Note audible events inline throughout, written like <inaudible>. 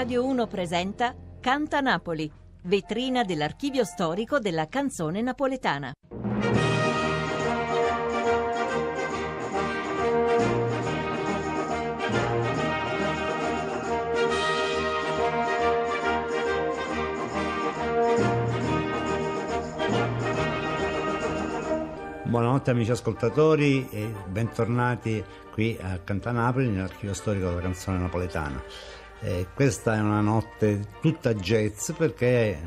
Radio 1 presenta Canta Napoli, vetrina dell'archivio storico della canzone napoletana. Buonanotte amici ascoltatori e bentornati qui a Cantanapoli nell'archivio storico della canzone napoletana. Eh, questa è una notte tutta jazz perché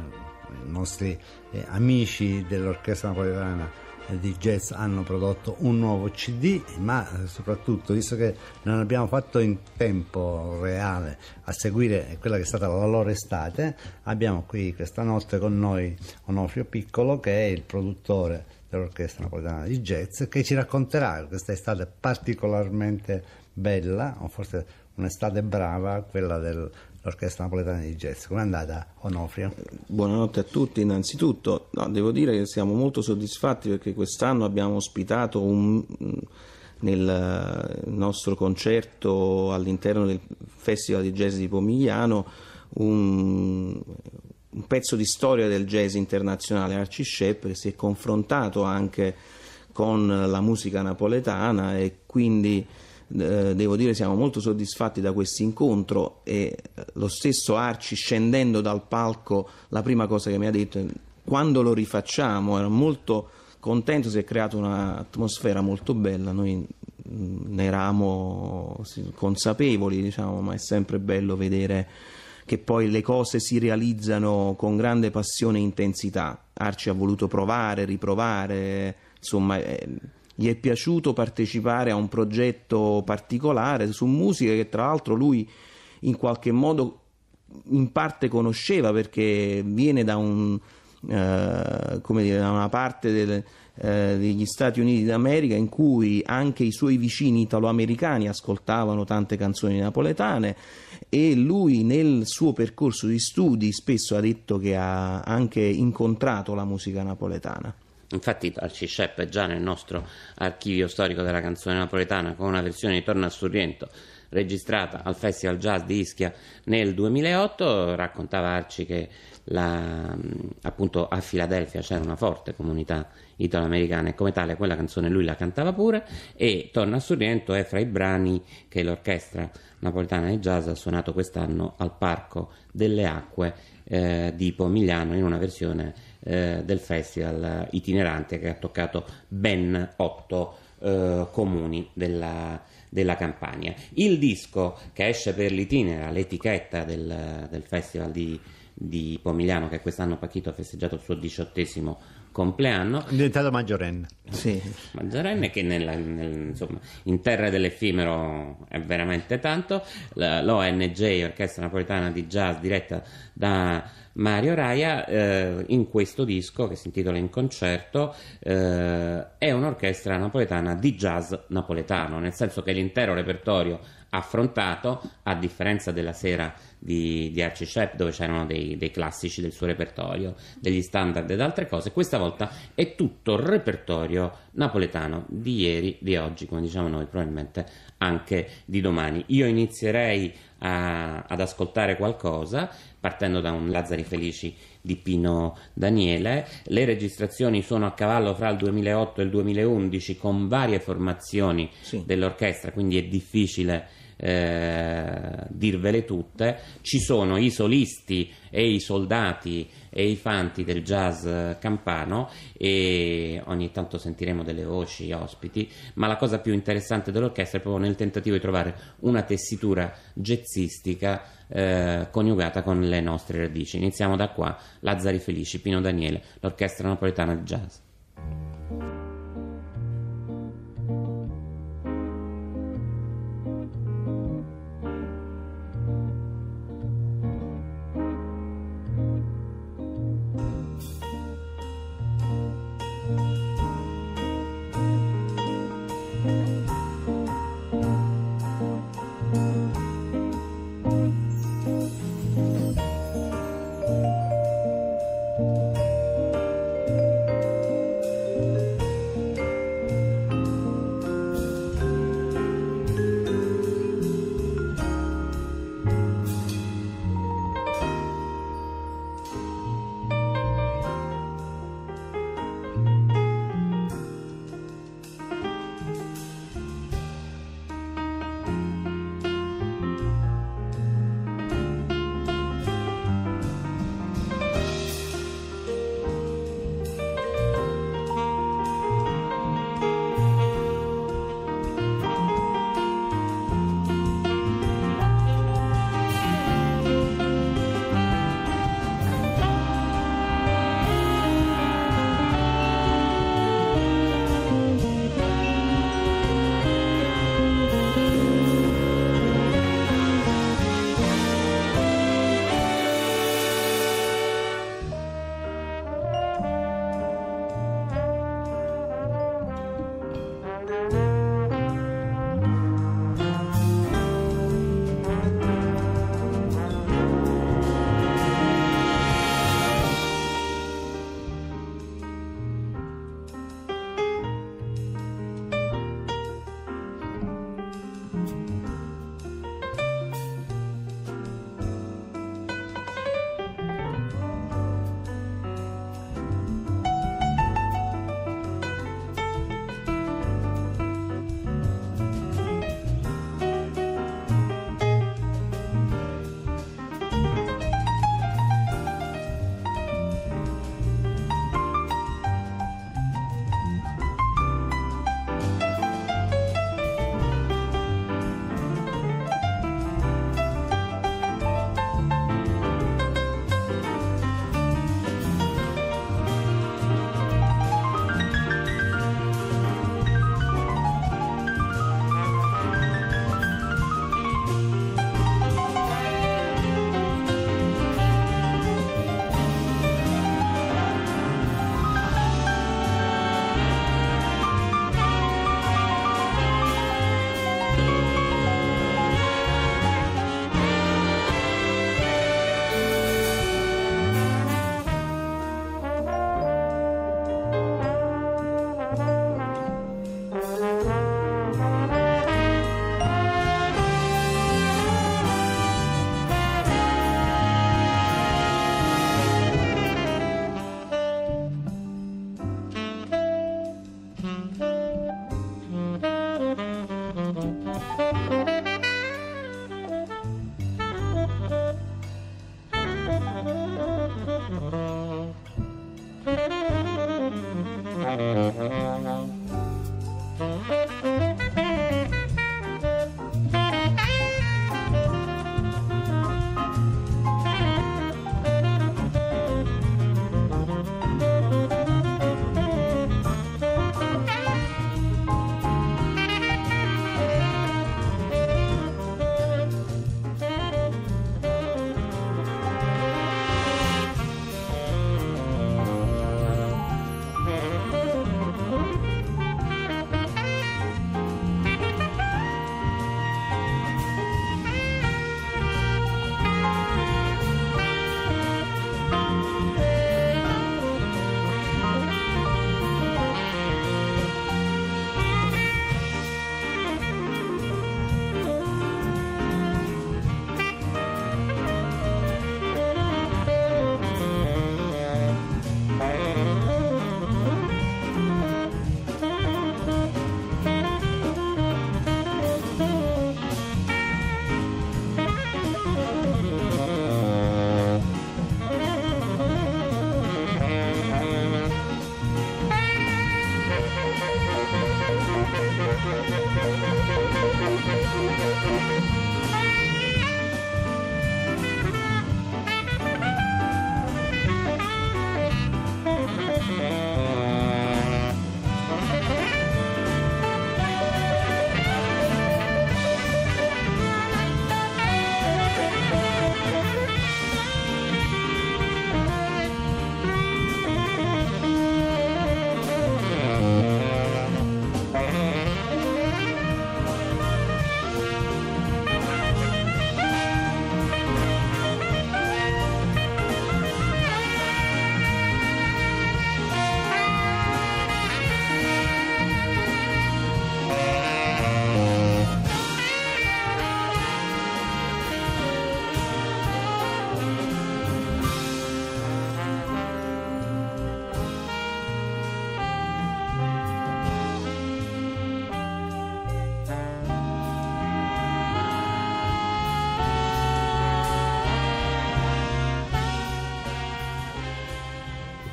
i nostri eh, amici dell'orchestra napoletana eh, di jazz hanno prodotto un nuovo CD, ma eh, soprattutto, visto che non abbiamo fatto in tempo reale a seguire quella che è stata la loro estate, abbiamo qui questa notte con noi Onofrio Piccolo, che è il produttore dell'Orchestra Napoletana di Jazz, che ci racconterà questa estate particolarmente bella, o forse un'estate brava, quella dell'Orchestra Napoletana di Jazz. Come è andata Onofrio? Buonanotte a tutti innanzitutto. No, devo dire che siamo molto soddisfatti perché quest'anno abbiamo ospitato un, nel nostro concerto all'interno del Festival di Jazz di Pomigliano un, un pezzo di storia del jazz internazionale, Archie Shepherd, si è confrontato anche con la musica napoletana e quindi eh, devo dire siamo molto soddisfatti da questo incontro e lo stesso Arci scendendo dal palco la prima cosa che mi ha detto è quando lo rifacciamo ero molto contento si è creata un'atmosfera molto bella noi mm, ne eravamo consapevoli diciamo ma è sempre bello vedere che poi le cose si realizzano con grande passione e intensità. Arci ha voluto provare, riprovare, insomma, eh, gli è piaciuto partecipare a un progetto particolare su musica che tra l'altro lui in qualche modo in parte conosceva perché viene da, un, eh, dire, da una parte del, eh, degli Stati Uniti d'America in cui anche i suoi vicini italoamericani ascoltavano tante canzoni napoletane e lui nel suo percorso di studi spesso ha detto che ha anche incontrato la musica napoletana. Infatti Alci Shep è già nel nostro archivio storico della canzone napoletana con una versione di Torna a Sorrento registrata al Festival Jazz di Ischia nel 2008, raccontava Arci che la, appunto a Filadelfia c'era una forte comunità italoamericana e come tale quella canzone lui la cantava pure. E Torna a Sorrento è fra i brani che l'orchestra napoletana di jazz ha suonato quest'anno al Parco delle Acque eh, di Pomigliano in una versione eh, del festival itinerante che ha toccato ben otto eh, comuni della, della Campania. Il disco che esce per l'itinera, l'etichetta del, del festival di di Pomigliano che quest'anno Pachito ha festeggiato il suo diciottesimo compleanno. È diventato maggiorenne. Sì. Maggiorenne che nella, nel, insomma, in terra dell'effimero è veramente tanto. L'ONJ, Orchestra Napoletana di Jazz, diretta da Mario Raia, eh, in questo disco che si intitola In concerto, eh, è un'orchestra napoletana di jazz napoletano, nel senso che l'intero repertorio affrontato, a differenza della sera di, di Archie dove c'erano dei, dei, classici del suo repertorio, degli standard ed altre cose, questa volta è tutto il repertorio napoletano di ieri, di oggi, come diciamo noi, probabilmente anche di domani. Io inizierei a, ad ascoltare qualcosa partendo da un Lazzari Felici di Pino Daniele. Le registrazioni sono a cavallo fra il 2008 e il 2011 con varie formazioni sì. dell'orchestra, quindi è difficile eh, dirvele tutte, ci sono i solisti e i soldati e i fanti del jazz campano e ogni tanto sentiremo delle voci ospiti, ma la cosa più interessante dell'orchestra è proprio nel tentativo di trovare una tessitura jazzistica eh, coniugata con le nostre radici. Iniziamo da qua, Lazzari Felici, Pino Daniele, l'orchestra napoletana di jazz.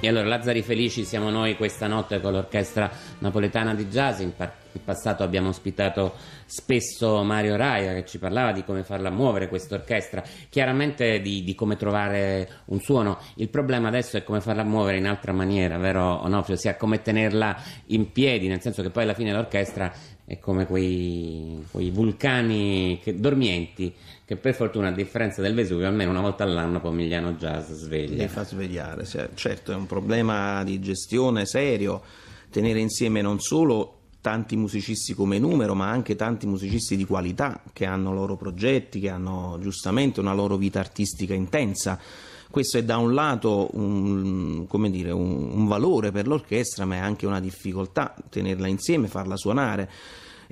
E allora Lazzari Felici siamo noi questa notte con l'orchestra napoletana di jazz, in, par- in passato abbiamo ospitato spesso Mario Raia che ci parlava di come farla muovere questa orchestra, chiaramente di, di, come trovare un suono, il problema adesso è come farla muovere in altra maniera, vero Onofrio? Sia come tenerla in piedi, nel senso che poi alla fine l'orchestra è come quei, quei vulcani che, dormienti che per fortuna a differenza del Vesuvio almeno una volta all'anno Pomigliano Jazz sveglia. Li fa svegliare, certo è un problema di gestione serio, tenere insieme non solo tanti musicisti come numero, ma anche tanti musicisti di qualità che hanno loro progetti, che hanno giustamente una loro vita artistica intensa. Questo è da un lato un, dire, un, un valore per l'orchestra, ma è anche una difficoltà tenerla insieme, farla suonare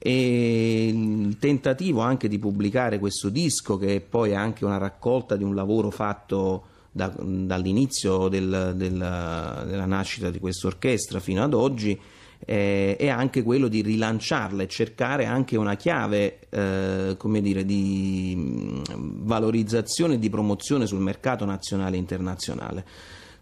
e il tentativo anche di pubblicare questo disco che poi è anche una raccolta di un lavoro fatto da, dall'inizio del, del, della nascita di questa orchestra fino ad oggi eh, è anche quello di rilanciarla e cercare anche una chiave eh, come dire, di mm, valorizzazione e di promozione sul mercato nazionale e internazionale.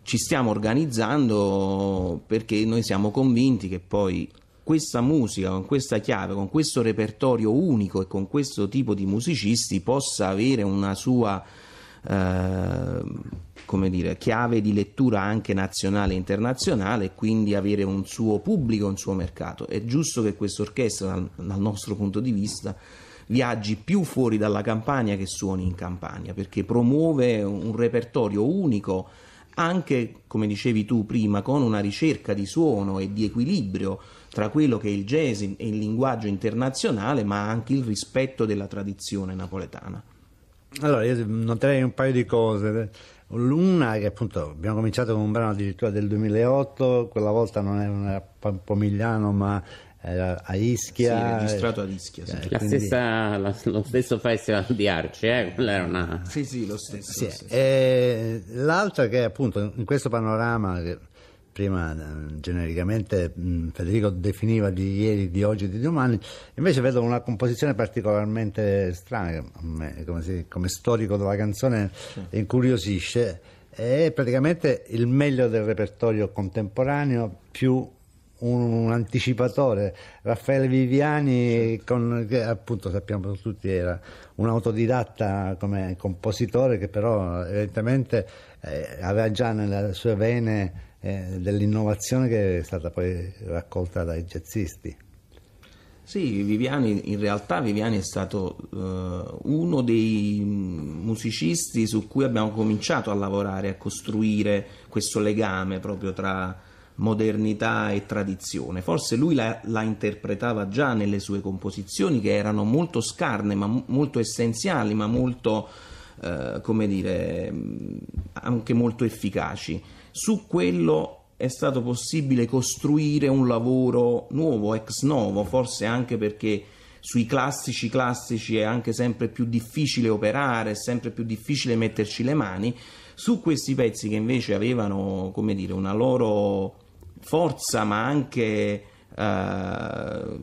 Ci stiamo organizzando perché noi siamo convinti che poi questa musica, con questa chiave, con questo repertorio unico e con questo tipo di musicisti possa avere una sua eh, come dire, chiave di lettura anche nazionale e internazionale e quindi avere un suo pubblico, un suo mercato. È giusto che questa orchestra, dal, dal nostro punto di vista, viaggi più fuori dalla campagna che suoni in campagna, perché promuove un repertorio unico anche, come dicevi tu prima, con una ricerca di suono e di equilibrio tra quello che è il jazz e il linguaggio internazionale, ma anche il rispetto della tradizione napoletana. Allora, io noterei un paio di cose. Una che appunto abbiamo cominciato con un brano addirittura del 2008, quella volta non era Pomigliano ma era a Ischia. Sì, registrato ad Ischia. Sì. La quindi... stessa, la, lo stesso festival di Arci, eh? quella era una... Sì, sì, lo stesso. Sì, lo stesso. E l'altra che appunto in questo panorama che prima eh, genericamente mh, Federico definiva di ieri, di oggi e di domani, invece vedo una composizione particolarmente strana, me, come, si, come, storico della canzone incuriosisce, è praticamente il meglio del repertorio contemporaneo più un, un anticipatore, Raffaele Viviani, con, che appunto sappiamo tutti era un autodidatta come compositore che però evidentemente eh, aveva già nelle sue vene eh, dell'innovazione che è stata poi raccolta dai jazzisti. Sì, Viviani, in realtà Viviani è stato uh, uno dei musicisti su cui abbiamo cominciato a lavorare, a costruire questo legame proprio tra modernità e tradizione. Forse lui la, la, interpretava già nelle sue composizioni che erano molto scarne, ma molto essenziali, ma molto, eh, come dire, anche molto efficaci. Su quello è stato possibile costruire un lavoro nuovo, ex novo, forse anche perché sui classici classici è anche sempre più difficile operare, è sempre più difficile metterci le mani. Su questi pezzi che invece avevano, come dire, una loro forza ma anche eh,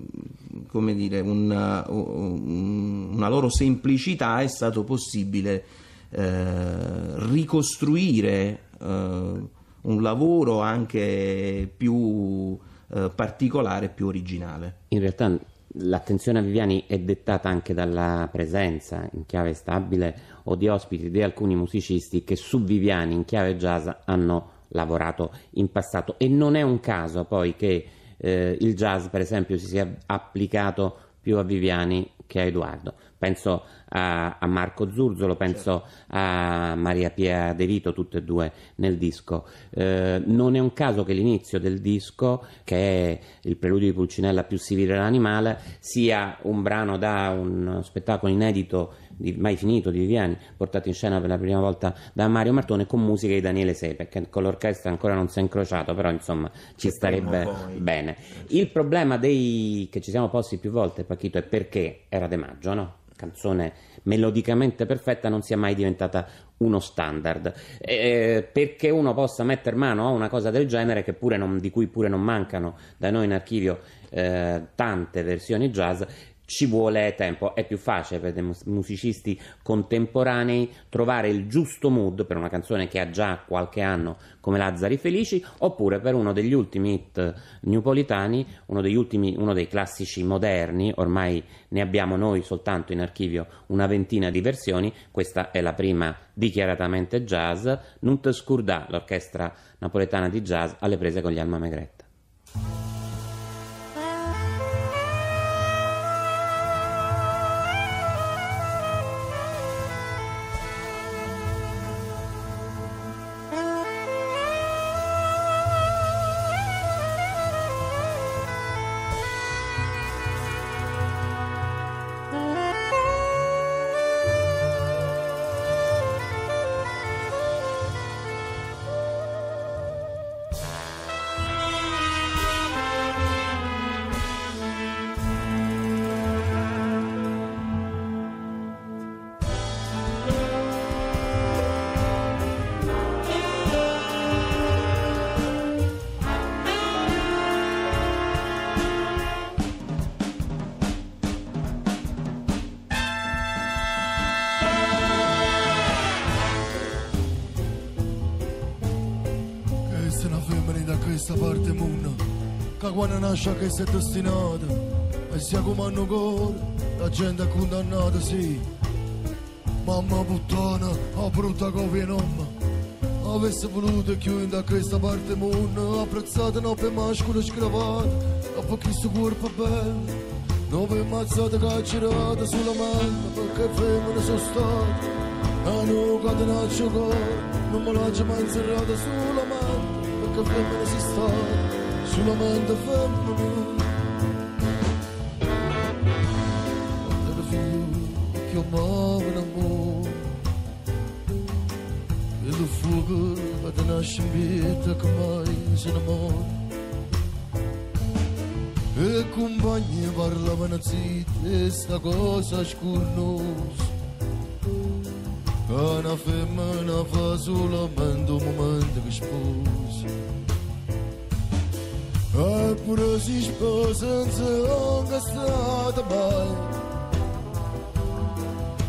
come dire, un, un, una loro semplicità è stato possibile eh, ricostruire eh, un lavoro anche più eh, particolare, più originale. In realtà l'attenzione a Viviani è dettata anche dalla presenza in chiave stabile o di ospiti di alcuni musicisti che su Viviani in chiave jazz hanno lavorato in passato e non è un caso poi che eh, il jazz per esempio si sia applicato più a Viviani che a Edoardo. Penso a, a Marco Zurzolo, penso certo. a Maria Pia De Vito, tutte e due nel disco. Eh, non è un caso che l'inizio del disco, che è il preludio di Pulcinella più Sivile l'animale, sia un brano da un spettacolo inedito di mai finito di Viviani, portato in scena per la prima volta da Mario Martone con musica di Daniele Sepe, che con l'orchestra ancora non si è incrociato, però insomma ci starebbe bene. Il problema dei, che ci siamo posti più volte, Pachito, è perché era De Maggio, no? Canzone melodicamente perfetta non sia mai diventata uno standard. Eh, perché uno possa mettere mano a una cosa del genere non, di cui pure non mancano da noi in archivio eh, tante versioni jazz ci vuole tempo, è più facile per dei musicisti contemporanei trovare il giusto mood per una canzone che ha già qualche anno come Lazzari Felici oppure per uno degli ultimi hit newpolitani, uno, ultimi, uno dei classici moderni, ormai ne abbiamo noi soltanto in archivio una ventina di versioni, questa è la prima dichiaratamente jazz, Nunt Scurdà, l'orchestra napoletana di jazz alle prese con gli Alma Megretta. Questa parte mondo che quando nasce che sei destinata e sia come hanno cuore la gente è condannata sì. Mamma puttana a brutta copia nomma avesse voluto chiudere da questa parte mondo apprezzata non per mascolo scravato a perché questo corpo è bello non per mazzata carcerata sulla mano perché femmine sono state a noi catenaccio cuore non me l'ho mai inserrata sulla mano che femmine si sta sulla mente femmine quando figlio chiamava in amore e lo fuoco vado nasce in vita che mai se ne muore e compagni parlavano zitti sta cosa scornosa una femmina fa solamente un momento che sposa Eppure si sposa senza che stata mai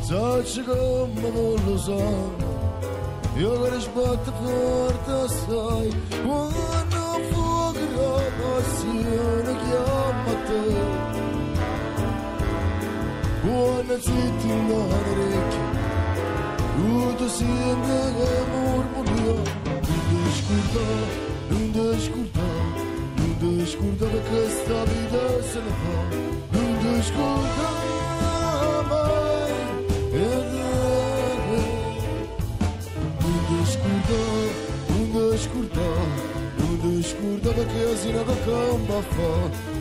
Sai che mi voglio sangue Io che risbatto forte assai Quando fuoco passione chiama te buona zitti una orecchia tutto sembra che mormoria non ti scorda non ti scorda non ti scorda perché sta vita se ne fa non ti scorda mai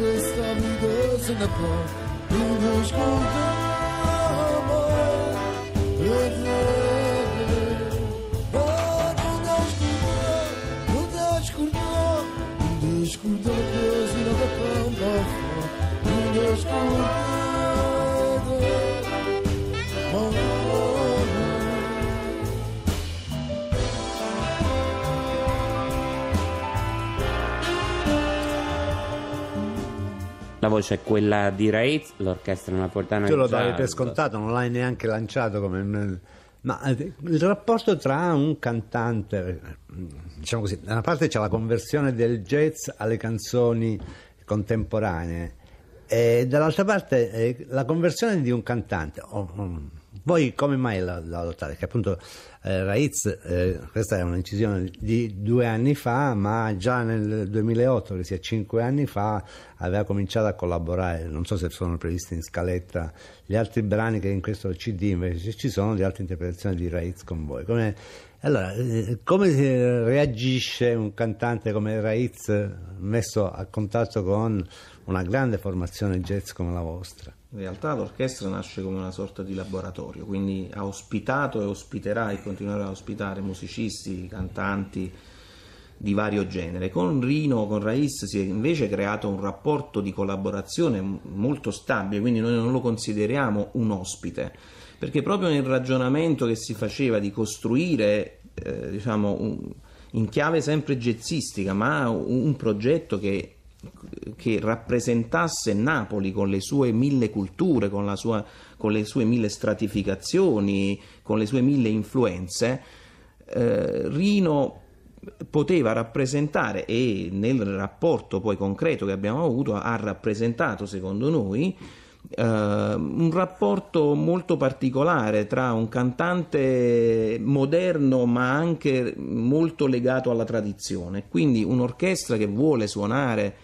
scorda perché sta vita se voce è quella di Raiz, l'orchestra napoletana Tu lo davi per scontato, non l'hai neanche lanciato come... Ma eh, il rapporto tra un cantante, diciamo così, da una parte c'è la conversione del jazz alle canzoni contemporanee e dall'altra parte eh, la conversione di un cantante. Oh, voi come mai la, la adottate? Che appunto eh, Raiz, eh, questa è un'incisione di due anni fa, ma già nel 2008, che sia cinque anni fa, aveva cominciato a collaborare, non so se sono previsti in scaletta gli altri brani che in questo CD invece ci sono, di altre interpretazioni di Raiz con voi. Come, allora, eh, come reagisce un cantante come Raiz messo a contatto con una grande formazione jazz come la vostra? In realtà l'orchestra nasce come una sorta di laboratorio, quindi ha ospitato e ospiterà e continuerà a ospitare musicisti, cantanti di vario genere. Con Rino, con Raiz si è invece creato un rapporto di collaborazione molto stabile, quindi noi non lo consideriamo un ospite, perché proprio nel ragionamento che si faceva di costruire eh, diciamo, un, in chiave sempre jazzistica, ma un, un progetto che, che, rappresentasse Napoli con le sue mille culture, con, sua, con, le sue mille stratificazioni, con le sue mille influenze, eh, Rino poteva rappresentare e nel rapporto poi concreto che abbiamo avuto ha rappresentato secondo noi Uh, un rapporto molto particolare tra un cantante moderno ma anche molto legato alla tradizione, quindi un'orchestra che vuole suonare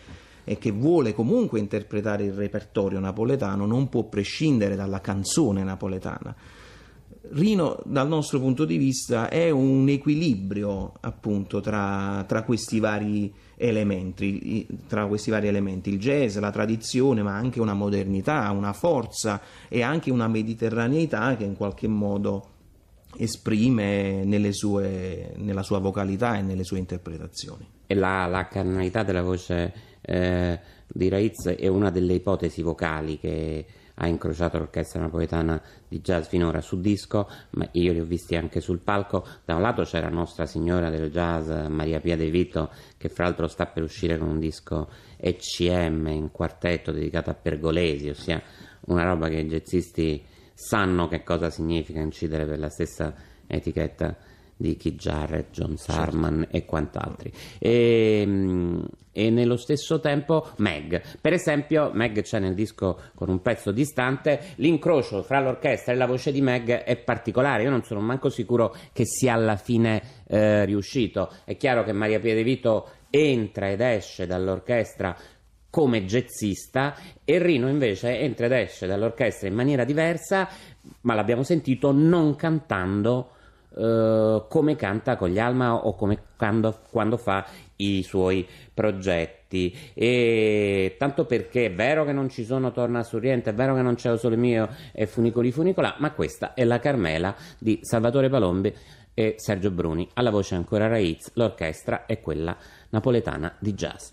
e che vuole comunque interpretare il repertorio napoletano non può prescindere dalla canzone napoletana. Rino, dal nostro punto di vista, è un equilibrio appunto tra, tra, questi elementi, tra, questi vari elementi, il jazz, la tradizione, ma anche una modernità, una forza e anche una mediterraneità che in qualche modo esprime sue, nella sua vocalità e nelle sue interpretazioni. E la, la carnalità della voce eh, di Raiz è una delle ipotesi vocali che ha incrociato l'orchestra napoletana di jazz finora su disco, ma io li ho visti anche sul palco. Da un lato c'era Nostra Signora del Jazz, Maria Pia De Vito, che fra l'altro sta per uscire con un disco ECM in quartetto dedicato a Pergolesi, ossia una roba che i jazzisti sanno che cosa significa incidere per la stessa etichetta di Keith Jarrett, John Sarman certo. e quant'altri. E, mm, e, nello stesso tempo Meg. Per esempio, Meg c'è nel disco con un pezzo distante, l'incrocio fra l'orchestra e la voce di Meg è particolare. Io non sono manco sicuro che sia alla fine eh, riuscito. È chiaro che Maria Piedevito entra ed esce dall'orchestra come jazzista e Rino invece entra ed esce dall'orchestra in maniera diversa, ma l'abbiamo sentito non cantando eh, come canta con gli Alma o come quando, quando fa i suoi progetti e tanto perché è vero che non ci sono Torna su Riente, è vero che non c'è O Sole Mio e Funicoli Funicola, ma questa è la Carmela di Salvatore Palombi e Sergio Bruni, alla voce ancora Raiz, l'orchestra è quella napoletana di jazz.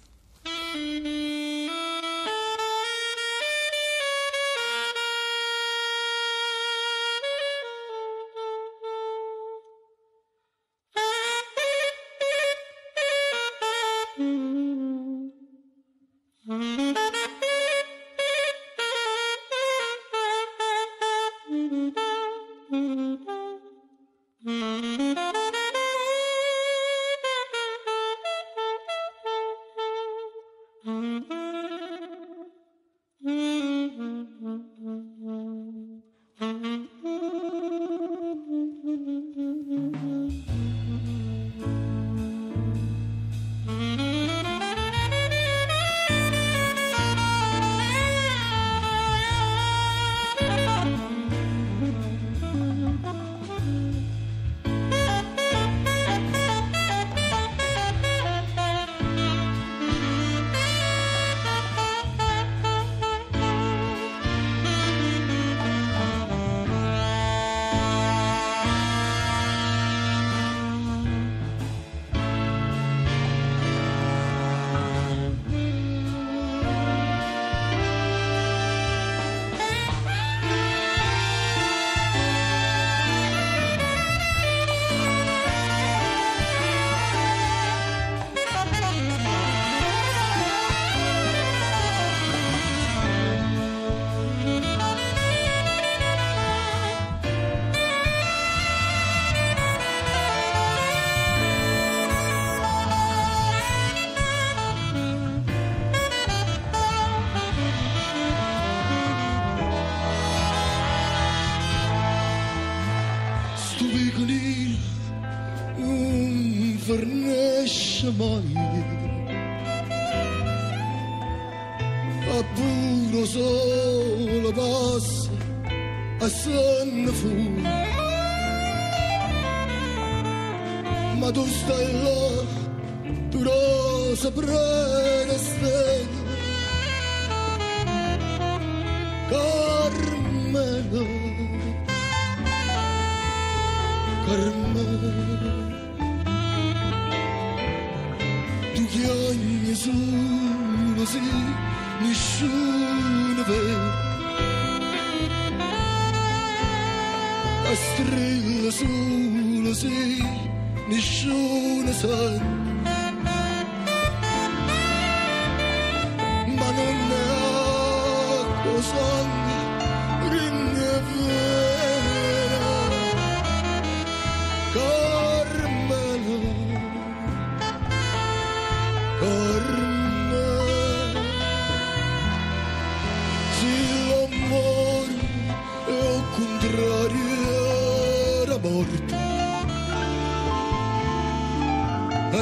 Mai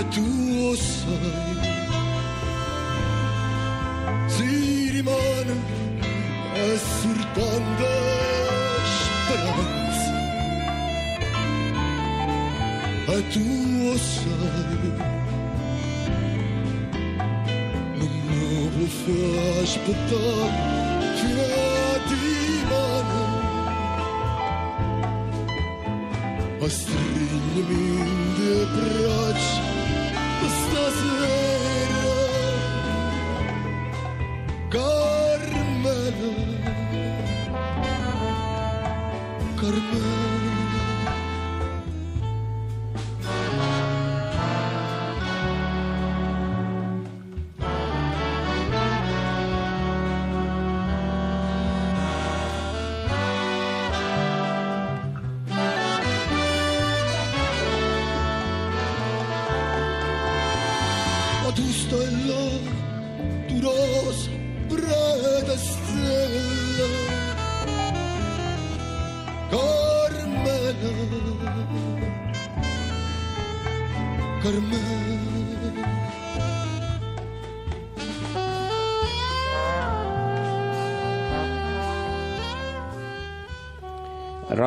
e tu lo sai si rimane a soltanto speranza e tu lo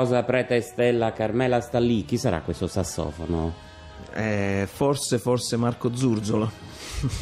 Rosa Preta e Stella, Carmela sta lì. Chi sarà questo sassofono? Eh, forse, forse Marco Zurzolo.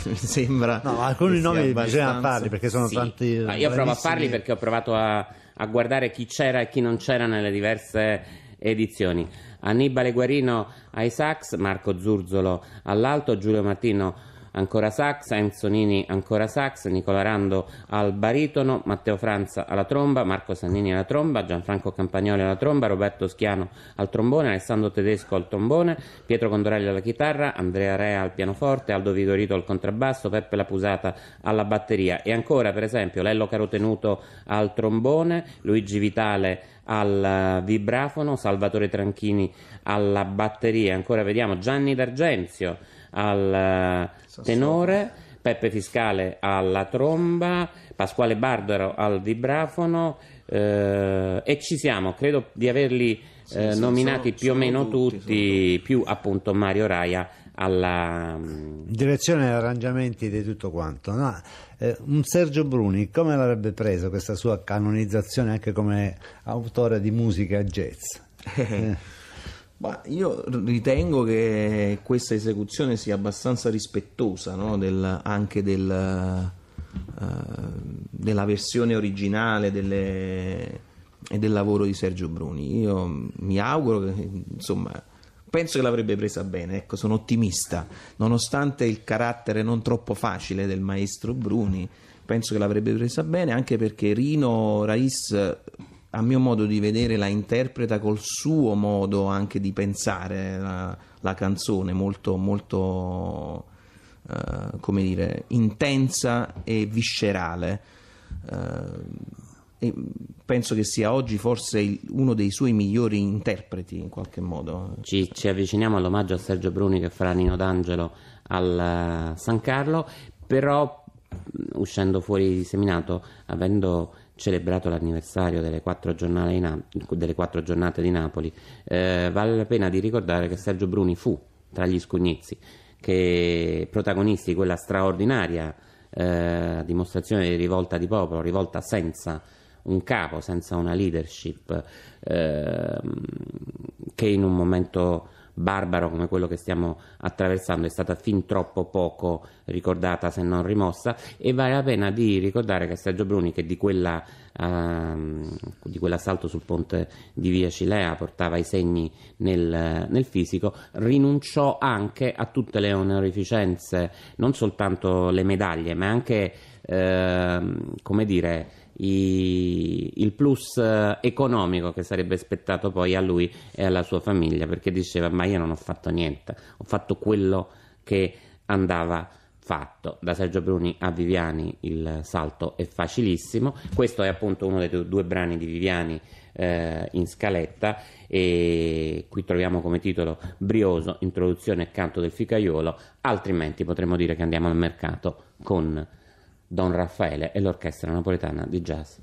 Mi <laughs> sembra. No, alcuni nomi abbastanza- bisogna farli perché sono Sì. tanti. Ma io provo a farli perché ho provato a, a guardare chi c'era e chi non c'era nelle diverse edizioni. Annibale Guarino ai sax, Marco Zurzolo all'alto, Giulio Martino ancora sax, Enzo Nini ancora sax, Nicola Rando al baritono, Matteo Franza alla tromba, Marco Sannini alla tromba, Gianfranco Campagnoli alla tromba, Roberto Schiano al trombone, Alessandro Tedesco al trombone, Pietro Condorelli alla chitarra, Andrea Rea al pianoforte, Aldo Vigorito al contrabbasso, Peppe Lapusata alla batteria. E ancora per esempio Lello Carotenuto al trombone, Luigi Vitale al vibrafono, Salvatore Tranchini alla batteria, ancora vediamo Gianni D'Argenzio al eh, tenore, Peppe Fiscale alla tromba, Pasquale Barbaro al vibrafono eh, e ci siamo, credo di averli eh, sì, nominati sono- più o meno tutti, tutti, più appunto Mario Raia alla... mm, Direzione e arrangiamenti di tutto quanto. No, eh, un Sergio Bruni, come l'avrebbe preso questa sua canonizzazione anche come autore di musica jazz? <laughs> Ma io ritengo che questa esecuzione sia abbastanza rispettosa no? Del- anche del, eh, della versione originale delle- e del lavoro di Sergio Bruni. Io mi auguro che, insomma, penso che l'avrebbe presa bene, ecco, sono ottimista, nonostante il carattere non troppo facile del maestro Bruni, penso che l'avrebbe presa bene anche perché Rino Rais a mio modo di vedere la interpreta col suo modo anche di pensare la, la canzone molto molto eh, come dire intensa e viscerale. Eh, e penso che sia oggi forse il- uno dei suoi migliori interpreti in qualche modo. Ci, ci avviciniamo all'omaggio a Sergio Bruni che farà Nino D'Angelo al eh, San Carlo, però mh, uscendo fuori di seminato, avendo celebrato l'anniversario delle quattro Na- delle quattro giornate di Napoli, eh, vale la pena di ricordare che Sergio Bruni fu tra gli scugnizi che protagonisti di quella straordinaria eh, dimostrazione di rivolta di popolo, rivolta senza un capo, senza una leadership ehm, che in un momento barbaro come quello che stiamo attraversando è stata fin troppo poco ricordata se non rimossa e vale la pena di ricordare che Sergio Bruni che di, quella, ehm, di quell'assalto sul ponte di via Cilea portava i segni nel, nel fisico rinunciò anche a tutte le onorificenze non soltanto le medaglie ma anche ehm, come dire i, il plus eh, economico che sarebbe spettato poi a lui e alla sua famiglia, perché diceva ma io non ho fatto niente, ho fatto quello che andava fatto. Da Sergio Bruni a Viviani il salto è facilissimo, questo è appunto uno dei due brani di Viviani eh, in scaletta e qui troviamo come titolo Brioso, introduzione e canto del ficaiolo, altrimenti potremmo dire che andiamo al mercato con Don Raffaele e l'orchestra napoletana di jazz.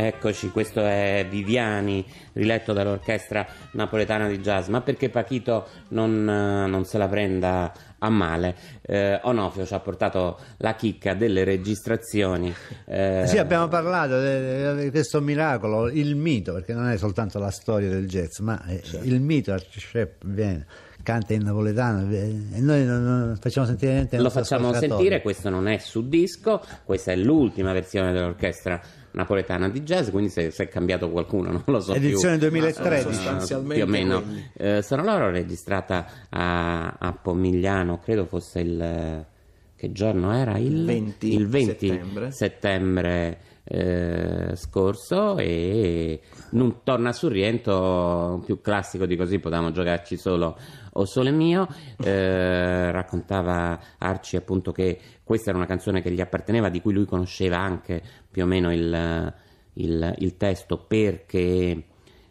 Eccoci, questo è Viviani, riletto dall'orchestra napoletana di jazz. Ma perché Pachito non, non se la prenda a male? Eh, Onofio ci ha portato la chicca delle registrazioni. Eh... Sì, abbiamo parlato di questo miracolo, il mito, perché non è soltanto la storia del jazz, ma certo. il mito Archie Shepp viene canta in napoletano e noi non, non facciamo sentire niente. Lo facciamo sentire, questo non è su disco, questa è l'ultima versione dell'orchestra napoletana di jazz, quindi se, se è cambiato qualcuno <laughs> non lo so Edizione più. 2013 sostanzialmente più o meno. Eh, sono loro registrata a, a Pomigliano, credo fosse il che giorno era? Il 20, il 20 settembre, settembre eh, scorso e non torna sul rientro più classico di così potevamo giocarci solo o sole mio eh, raccontava Arci appunto che questa era una canzone che gli apparteneva di cui lui conosceva anche più o meno il, il, il testo perché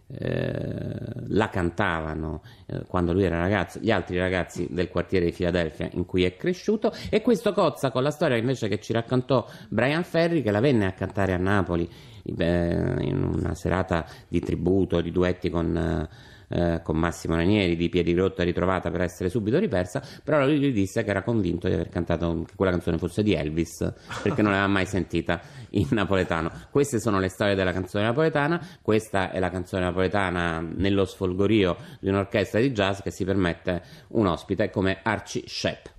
eh, la cantavano eh, quando lui era ragazzo, gli altri ragazzi del quartiere di Filadelfia in cui è cresciuto. E questo cozza con la storia invece che ci raccontò Brian Ferry che la venne a cantare a Napoli eh, in una serata di tributo, di duetti con eh, con Massimo Ranieri di Piedi Rotta ritrovata per essere subito ripersa, però lui gli disse che era convinto di aver cantato che quella canzone fosse di Elvis, perché non l'aveva mai sentita in napoletano. Queste sono le storie della canzone napoletana, questa è la canzone napoletana nello sfolgorio di un'orchestra di jazz che si permette un ospite come Archie Shepp.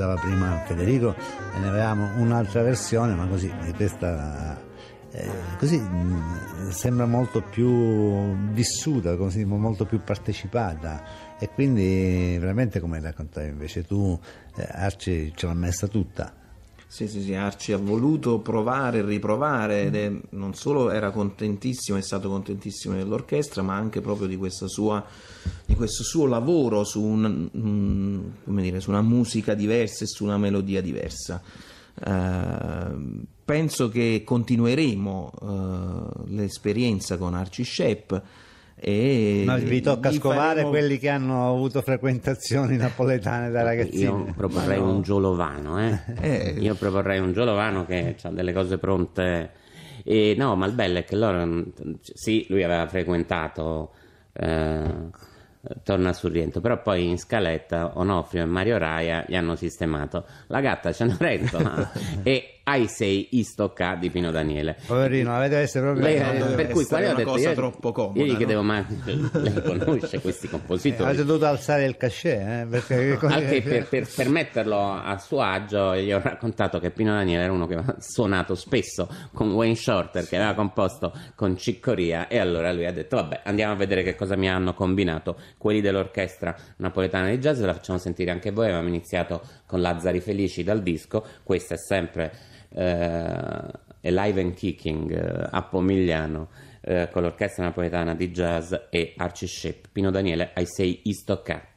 Ricordava prima Federico, ne avevamo un'altra versione, ma così, questa eh, così mh, sembra molto più vissuta, così, molto più partecipata e quindi veramente come raccontavi invece tu, eh, Arci ce l'ha messa tutta. Sì, sì, sì, Arci ha voluto provare e riprovare ed è, non solo era contentissimo, è stato contentissimo dell'orchestra, ma anche proprio di, sua, di questo suo lavoro su, un, um, dire, su, una musica diversa e su una melodia diversa. Uh, penso che continueremo uh, l'esperienza con Arci Shep e no, vi tocca scovare faremo... quelli che hanno avuto frequentazioni <laughs> napoletane da ragazzini. Io proporrei no. un Giolovano, eh? <laughs> eh. Io proporrei un Giolovano che ha delle cose pronte. E no, ma il bello è che loro, sì, lui aveva frequentato eh, torna sul rientro, però poi in scaletta Onofrio e Mario Raia gli hanno sistemato la gatta Cenerentola <laughs> e ai 6 Istocca di Pino Daniele. Poverino, avete essere proprio lei, eh, per cui quale ho detto io, troppo comoda, io gli chiedevo no? ma <laughs> lei conosce questi compositori? avete dovuto alzare il cachet, eh? Perché... <laughs> Anche per, per, per, metterlo a suo agio gli ho raccontato che Pino Daniele era uno che aveva suonato spesso con Wayne Shorter che aveva composto con Ciccoria e allora lui ha detto vabbè andiamo a vedere che cosa mi hanno combinato quelli dell'orchestra napoletana di jazz, la facciamo sentire anche voi, avevamo iniziato con Lazzari Felici dal disco, questa è sempre eh, Alive and Kicking eh, a Pomigliano eh, con l'orchestra napoletana di jazz e Archie Ship, Pino Daniele ai 6 Istocca.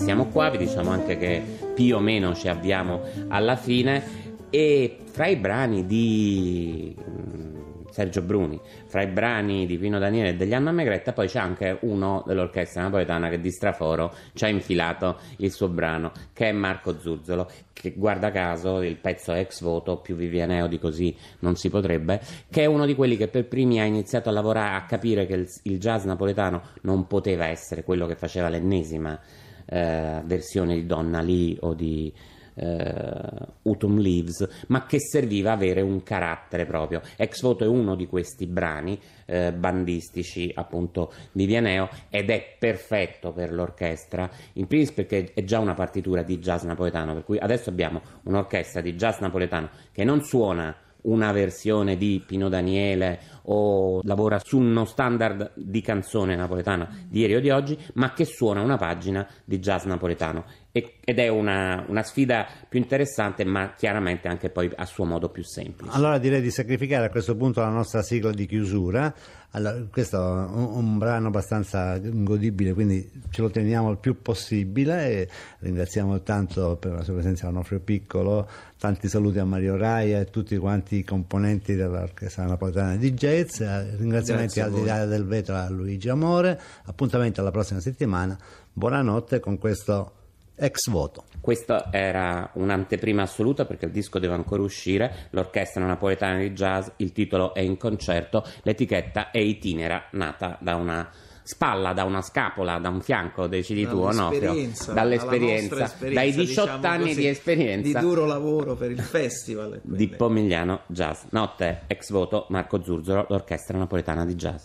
Siamo qua, vi diciamo anche che più o meno ci abbiamo alla fine. E fra i brani di Sergio Bruni, fra i brani di Pino Daniele e degli Anna Megretta, poi c'è anche uno dell'orchestra napoletana che di straforo ci ha infilato il suo brano, che è Marco Zuzzolo, che guarda caso il pezzo ex voto, più vi viene di così non si potrebbe, che è uno di quelli che per primi ha iniziato a lavorare, a capire che il jazz napoletano non poteva essere quello che faceva l'ennesima eh, versione di Donna Lee o di uh, Autumn Leaves, ma che serviva avere un carattere proprio. Ex Voto è uno di questi brani eh, bandistici appunto di Vianeo ed è perfetto per l'orchestra, in primis perché è già una partitura di jazz napoletano, per cui adesso abbiamo un'orchestra di jazz napoletano che non suona una versione di Pino Daniele o lavora su uno standard di canzone napoletana di ieri o di oggi, ma che suona una pagina di jazz napoletano. Ed è una, una, sfida più interessante ma chiaramente anche poi a suo modo più semplice. Allora direi di sacrificare a questo punto la nostra sigla di chiusura, allora, questo è un, un, brano abbastanza godibile quindi ce lo teniamo il più possibile. E ringraziamo tanto per la sua presenza Onofrio Piccolo, tanti saluti a Mario Raia e tutti quanti i componenti dell'Orchestra Napoletana di Jazz, ringraziamenti al di là del vetro a Luigi Amore, appuntamento alla prossima settimana, buonanotte con questo ex voto. Questa era un'anteprima assoluta perché il disco deve ancora uscire, l'orchestra napoletana di jazz, il titolo è in concerto, l'etichetta è itinera, nata da una spalla, da una scapola, da un fianco, decidi tu o no? Dall'esperienza, dai 18 diciamo anni così, di esperienza. Di duro lavoro per il festival. Di Pomigliano Jazz. Notte, ex voto, Marco Zurzolo, l'orchestra napoletana di jazz.